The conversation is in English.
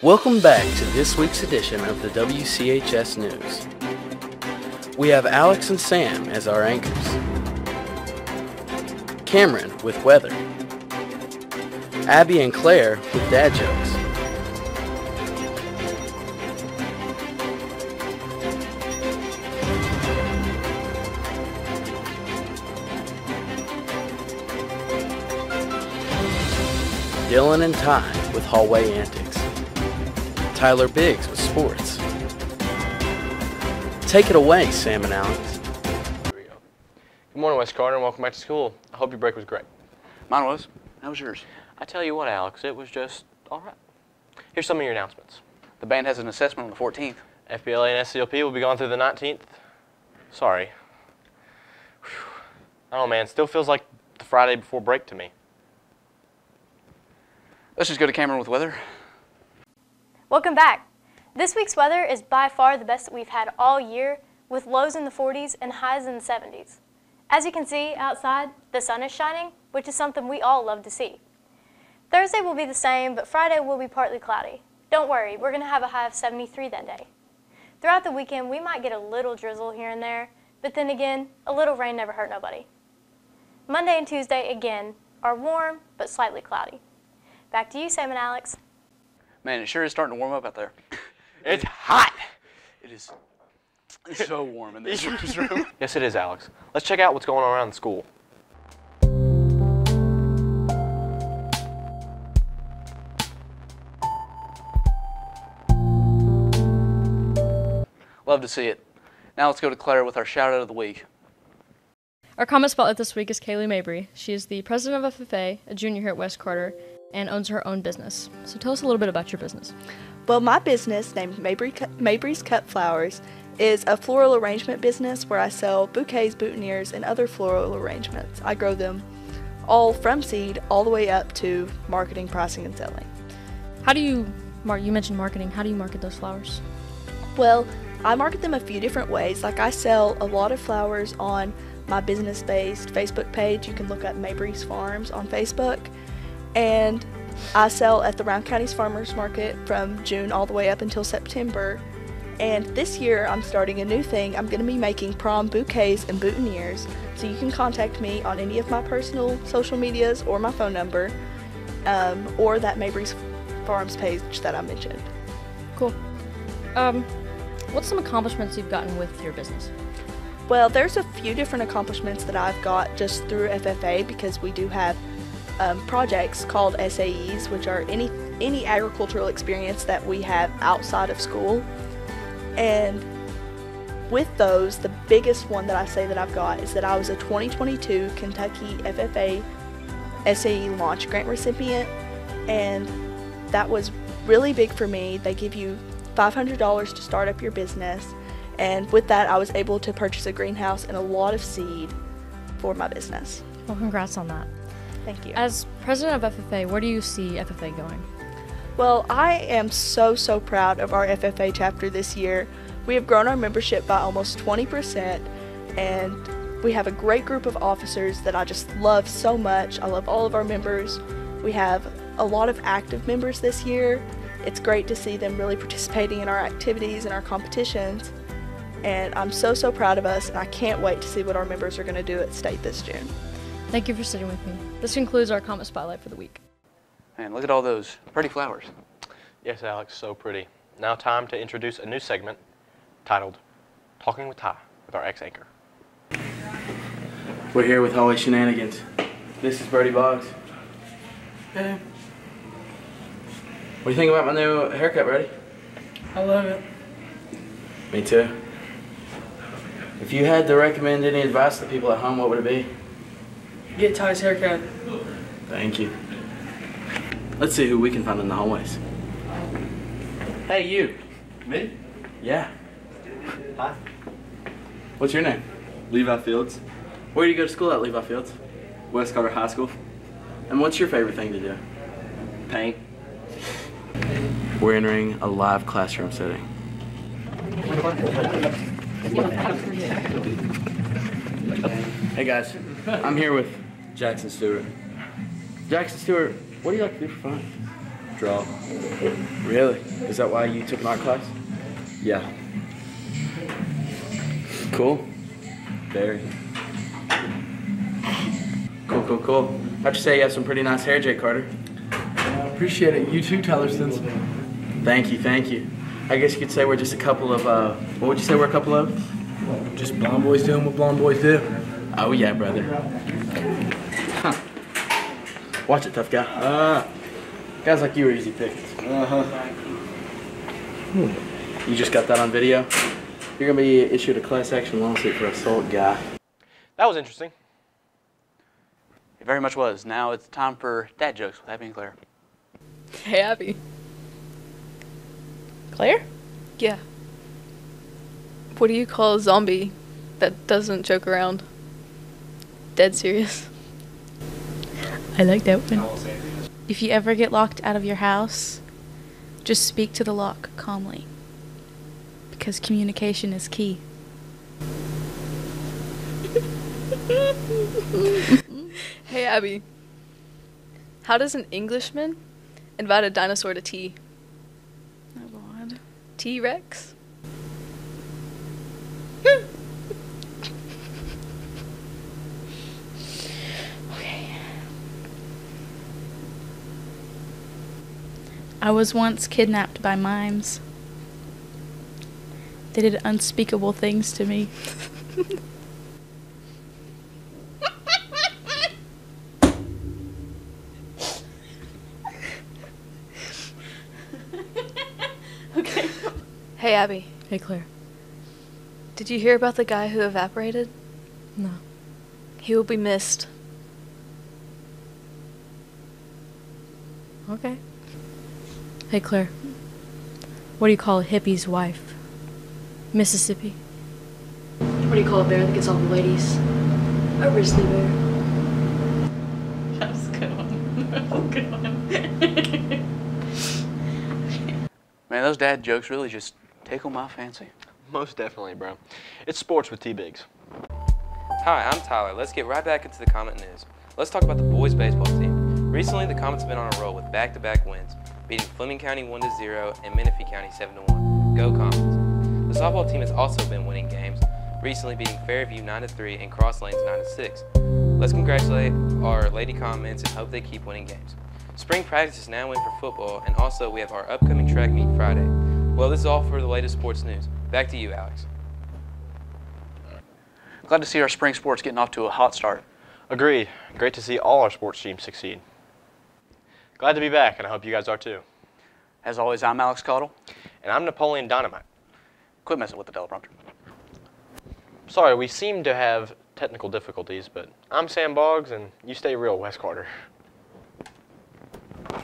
Welcome back to this week's edition of the WCHS News. We have Alex and Sam as our anchors. Cameron with weather. Abby and Claire with dad jokes. Dylan and Ty with hallway antics. Tyler Biggs with sports. Take it away, Sam and Alex. Here we go. Good morning, West Carter, and welcome back to school. I hope your break was great. Mine was. How was yours? I tell you what, Alex, it was just all right. Here's some of your announcements. The band has an assessment on the 14th. FBLA and SCLP will be gone through the 19th. Sorry. Whew. I don't know, man. Still feels like the Friday before break to me. Let's just go to Cameron with weather. Welcome back. This week's weather is by far the best that we've had all year, with lows in the 40s and highs in the 70s. As you can see outside, the sun is shining, which is something we all love to see. Thursday will be the same, but Friday will be partly cloudy. Don't worry, we're going to have a high of 73 that day. Throughout the weekend, we might get a little drizzle here and there, but then again, a little rain never hurt nobody. Monday and Tuesday, again, are warm but slightly cloudy. Back to you, Sam and Alex. Man, it sure is starting to warm up out there. It's hot! It is it's so warm in this room. Yes, it is, Alex. Let's check out what's going on around the school. Love to see it. Now let's go to Claire with our shout out of the week. Our Comet spotlight this week is Kaylee Mabry. She is the president of FFA, a junior here at West Carter, and owns her own business. So tell us a little bit about your business. Well, my business, named Mabry Cut- Mabry's Cut Flowers, is a floral arrangement business where I sell bouquets, boutonnieres, and other floral arrangements. I grow them all from seed all the way up to marketing, pricing, and selling. How do you, Mark? You mentioned marketing. How do you market those flowers? Well, I market them a few different ways. Like I sell a lot of flowers on my business-based Facebook page. You can look up Mabry's Farms on Facebook. And I sell at the Rowan County's Farmers Market from June all the way up until September. And this year I'm starting a new thing. I'm going to be making prom bouquets and boutonnieres. So you can contact me on any of my personal social medias or my phone number um, or that Mabry's Farms page that I mentioned. Cool. Um, what's some accomplishments you've gotten with your business? Well, there's a few different accomplishments that I've got just through FFA because we do have um, projects called SAEs, which are any any agricultural experience that we have outside of school. And with those, the biggest one that I say that I've got is that I was a 2022 Kentucky FFA SAE launch grant recipient, and that was really big for me. They give you $500 to start up your business, and with that, I was able to purchase a greenhouse and a lot of seed for my business. Well, congrats on that. Thank you. As president of FFA, where do you see FFA going? Well, I am so, so proud of our FFA chapter this year. We have grown our membership by almost 20%, and we have a great group of officers that I just love so much. I love all of our members. We have a lot of active members this year. It's great to see them really participating in our activities and our competitions. And I'm so, so proud of us, and I can't wait to see what our members are going to do at state this June. Thank you for sitting with me. This concludes our Comet spotlight for the week. Man, look at all those pretty flowers. Yes, Alex, so pretty. Now, time to introduce a new segment titled Talking with Ty with our ex anchor. We're here with Holly Shenanigans. This is Birdie Boggs. Hey, What do you think about my new haircut, Birdie? I love it. Me too. If you had to recommend any advice to people at home, what would it be? Get Ty's haircut. Thank you. Let's see who we can find in the hallways. Hey, you. Me? Yeah. Hi. What's your name? Levi Fields, Where do you go to school at, Levi Fields? West Carter High School. And what's your favorite thing to do? Paint. We're entering a live classroom setting. Hey guys, I'm here with Jackson Stewart. Jackson Stewart. What do you like to do for fun? Draw. Really? Is that why you took an art class? Yeah. Cool. Very. Cool, cool, cool. How'd you say you have some pretty nice hair, Jay Carter? I appreciate it. You too, Tyler Stinson. Thank you, thank you. I guess you could say we're just a couple of, uh, what would you say we're a couple of? Just blonde boys doing what blonde boys do. Oh yeah, brother. Huh. Watch it, tough guy. Uh, guys like you are easy pickings. Uh-huh. You just got that on video? You're gonna be issued a class action lawsuit for assault, guy. That was interesting. It very much was. Now it's time for dad jokes with Abby and Claire. Hey, Abby. Claire? Yeah. What do you call a zombie that doesn't joke around? Dead serious. I like that one. If you ever get locked out of your house, just speak to the lock calmly. Because communication is key. Hey, Abby. How does an Englishman invite a dinosaur to tea? Oh god. T Rex? I was once kidnapped by mimes. They did unspeakable things to me. okay. Hey, Abby. Hey, Claire. Did you hear about the guy who evaporated? No. He will be missed. Okay. Hey, Claire. What do you call a hippie's wife? Mississippi. What do you call a bear that gets all the ladies? A grizzly bear. That was a good one. That was a good one. Man, those dad jokes really just tickle my fancy. Most definitely, bro. It's sports with T-Bigs. Hi, I'm Tyler. Let's get right back into the Comet news. Let's talk about the boys baseball team. Recently, the Comets have been on a roll with back-to-back wins, beating Fleming County 1-0 and Menifee County 7-1. Go Comets! The softball team has also been winning games, recently beating Fairview 9-3 and Cross Lanes 9-6. Let's congratulate our Lady Comets and hope they keep winning games. Spring practice is now in for football, and also we have our upcoming track meet Friday. Well, this is all for the latest sports news. Back to you, Alex. Glad to see our spring sports getting off to a hot start. Agreed. Great to see all our sports teams succeed. Glad to be back, and I hope you guys are too. As always, I'm Alex Cottle. And I'm Napoleon Dynamite. Quit messing with the teleprompter. Sorry, we seem to have technical difficulties, but I'm Sam Boggs, and you stay real, Wes Carter.